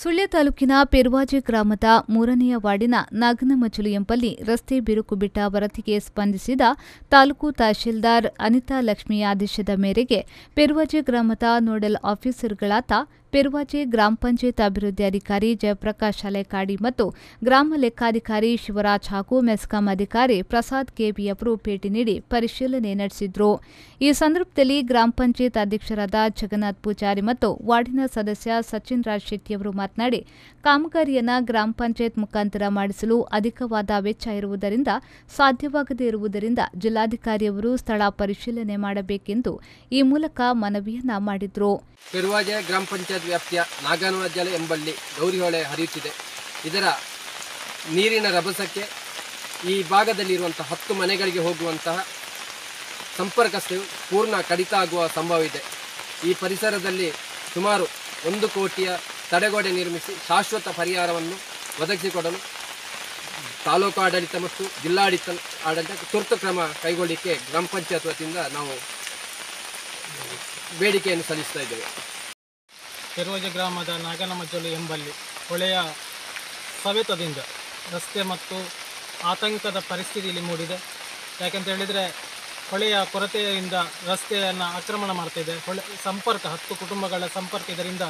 ಸುಳ್ಯ ತಾಲೂಕಿನ ಪೆರ್ವಾಜೆ ಗ್ರಾಮದ ಮೂರನೆಯ ವಾರ್ಡಿನ ನಾಗನಮಜಲು ಎಂಬಲ್ಲಿ ರಸ್ತೆ ಬಿರುಕು ಬಿಟ್ಟ ವರದಿಗೆ ಸ್ಪಂದಿಸಿದ ತಾಲೂಕು ತಹಶೀಲ್ದಾರ್ ಅನಿತಾ ಲಕ್ಷ್ಮಿ ಆದೇಶದ ಮೇರೆಗೆ ಪೆರುವಾಜಿ ಗ್ರಾಮದ ನೋಡಲ್ ಆಫೀಸರ್ಗಳಾದ ಪೆರ್ವಾಜೆ ಗ್ರಾಮ ಪಂಚಾಯತ್ ಅಭಿವೃದ್ಧಿ ಅಧಿಕಾರಿ ಜಯಪ್ರಕಾಶ್ ಅಲೆಕಾಡಿ ಮತ್ತು ಗ್ರಾಮ ಲೆಕ್ಕಾಧಿಕಾರಿ ಶಿವರಾಜ್ ಹಾಗೂ ಮೆಸ್ಕಾಂ ಅಧಿಕಾರಿ ಪ್ರಸಾದ್ ಕೆಬಿ ಅವರು ಭೇಟಿ ನೀಡಿ ಪರಿಶೀಲನೆ ನಡೆಸಿದ್ರು. ಈ ಸಂದರ್ಭದಲ್ಲಿ ಗ್ರಾಮ ಪಂಚಾಯತ್ ಅಧ್ಯಕ್ಷರಾದ ಜಗನ್ನಾಥ್ ಪೂಜಾರಿ ಮತ್ತು ವಾರ್ಡಿನ ಸದಸ್ಯ ಸಚಿನ್ ರಾಜ್ ಶೆಟ್ಟಿಯವರು ಮಾತನಾಡಿ, ಕಾಮಗಾರಿಯನ್ನು ಗ್ರಾಮ ಪಂಚಾಯತ್ ಮುಖಾಂತರ ಮಾಡಿಸಲು ಅಧಿಕವಾದ ವೆಚ್ಚ ಇರುವುದರಿಂದ, ಸಾಧ್ಯವಾಗದೇ ಇರುವುದರಿಂದ ಜಿಲ್ಲಾಧಿಕಾರಿಯವರು ಸ್ಥಳ ಪರಿಶೀಲನೆ ಮಾಡಬೇಕೆಂದು ಈ ಮೂಲಕ ಮನವಿಯನ್ನ ಮಾಡಿದ್ರು. ಪೆರುವಾಜೆ ಗ್ರಾಮ ಪಂಚಾಯತ್ ವ್ಯಾಪ್ತಿಯ ನಾಗನವಜಲ ಎಂಬಲ್ಲಿ ಗೌರಿಹೊಳೆ ಹರಿಯುತ್ತಿದೆ. ಇದರ ನೀರಿನ ರಭಸಕ್ಕೆ ಈ ಭಾಗದಲ್ಲಿರುವಂತಹ ಹತ್ತು ಮನೆಗಳಿಗೆ ಹೋಗುವಂತಹ ಸಂಪರ್ಕಸ್ಥೆಯು ಪೂರ್ಣ ಕಡಿತ ಆಗುವ ಸಂಭವ ಇದೆ ಈ ಪರಿಸರದಲ್ಲಿ ಸುಮಾರು ಒಂದು ಕೋಟಿಯ ತಡೆಗೋಡೆ ನಿರ್ಮಿಸಿ ಶಾಶ್ವತ ಪರಿಹಾರವನ್ನು ಒದಗಿಸಿಕೊಡಲು ತಾಲೂಕು ಆಡಳಿತ ಮತ್ತು ಜಿಲ್ಲಾಡಳಿತ ಆಡಳಿತ ತುರ್ತು ಕ್ರಮ ಕೈಗೊಳ್ಳಿಕ್ಕೆ ಗ್ರಾಮ ಪಂಚಾಯತ್ ವತಿಯಿಂದ ನಾವು ಬೇಡಿಕೆಯನ್ನು ಸಲ್ಲಿಸ್ತಾ ಇದ್ದೇವೆ. ಪೆರುವಜ ಗ್ರಾಮದ ನಾಗನಮಜ್ಜಲು ಎಂಬಲ್ಲಿ ಹೊಳೆಯ ಸವೆತದಿಂದ ರಸ್ತೆ ಮತ್ತು ಆತಂಕದ ಪರಿಸ್ಥಿತಿಯಲ್ಲಿ ಮೂಡಿದೆ. ಯಾಕೆಂತ ಹೇಳಿದರೆ ಹೊಳೆಯ ಕೊರತೆಯಿಂದ ರಸ್ತೆಯನ್ನು ಆಕ್ರಮಣ ಮಾಡ್ತಿದೆ. ಹೊಳೆ ಸಂಪರ್ಕ, ಹತ್ತು ಕುಟುಂಬಗಳ ಸಂಪರ್ಕ ಇದರಿಂದ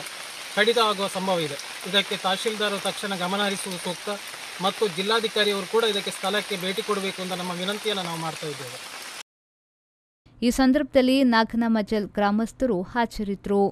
ಕಡಿತ ಆಗುವ ಸಂಭವ ಇದೆ. ಇದಕ್ಕೆ ತಹಶೀಲ್ದಾರ್ ತಕ್ಷಣ ಗಮನ ಹರಿಸುವುದು ಸೂಕ್ತ. ಮತ್ತು ಜಿಲ್ಲಾಧಿಕಾರಿಯವರು ಕೂಡ ಇದಕ್ಕೆ ಸ್ಥಳಕ್ಕೆ ಭೇಟಿ ಕೊಡಬೇಕು ಅಂತ ನಮ್ಮ ವಿನಂತಿಯನ್ನು ನಾವು ಮಾಡ್ತಾ ಇದ್ದೇವೆ. ಈ ಸಂದರ್ಭದಲ್ಲಿ ನಾಗನಮಜಲ್ ಗ್ರಾಮಸ್ಥರು ಹಾಜರಿದ್ದರು